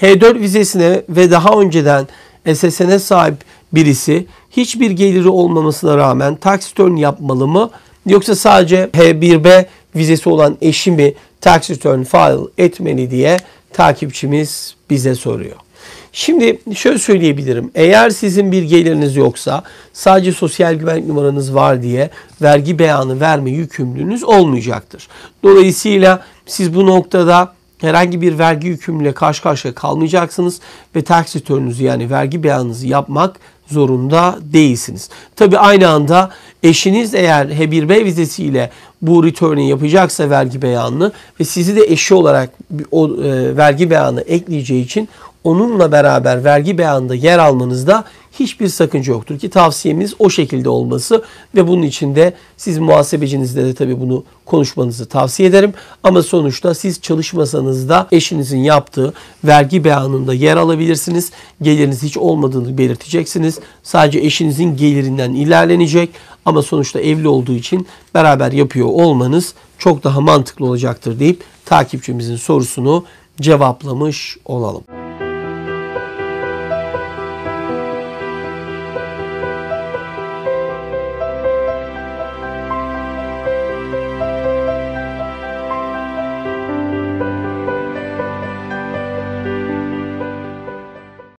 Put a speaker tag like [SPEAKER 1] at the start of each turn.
[SPEAKER 1] H4 vizesine ve daha önceden SSN'e sahip birisi hiçbir geliri olmamasına rağmen tax return yapmalı mı? Yoksa sadece H1B vizesi olan eşi mi tax return file etmeli diye takipçimiz bize soruyor. Şimdi şöyle söyleyebilirim. Eğer sizin bir geliriniz yoksa sadece sosyal güvenlik numaranız var diye vergi beyanı verme yükümlülüğünüz olmayacaktır. Dolayısıyla siz bu noktada herhangi bir vergi yükümlülüğüyle karşı karşıya kalmayacaksınız ve tax return'ünüzü yani vergi beyanınızı yapmak zorunda değilsiniz. Tabi aynı anda eşiniz eğer H1B vizesiyle bu return'i yapacaksa vergi beyanını ve sizi de eşi olarak o e, vergi beyanı ekleyeceği için onunla beraber vergi beyanında yer almanızda hiçbir sakınca yoktur ki tavsiyemiz o şekilde olması ve bunun için de siz muhasebecinizle de tabii bunu konuşmanızı tavsiye ederim. Ama sonuçta siz çalışmasanız da eşinizin yaptığı vergi beyanında yer alabilirsiniz. Geliriniz hiç olmadığını belirteceksiniz. Sadece eşinizin gelirinden ilerlenecek ama sonuçta evli olduğu için beraber yapıyor olmanız çok daha mantıklı olacaktır deyip takipçimizin sorusunu cevaplamış olalım.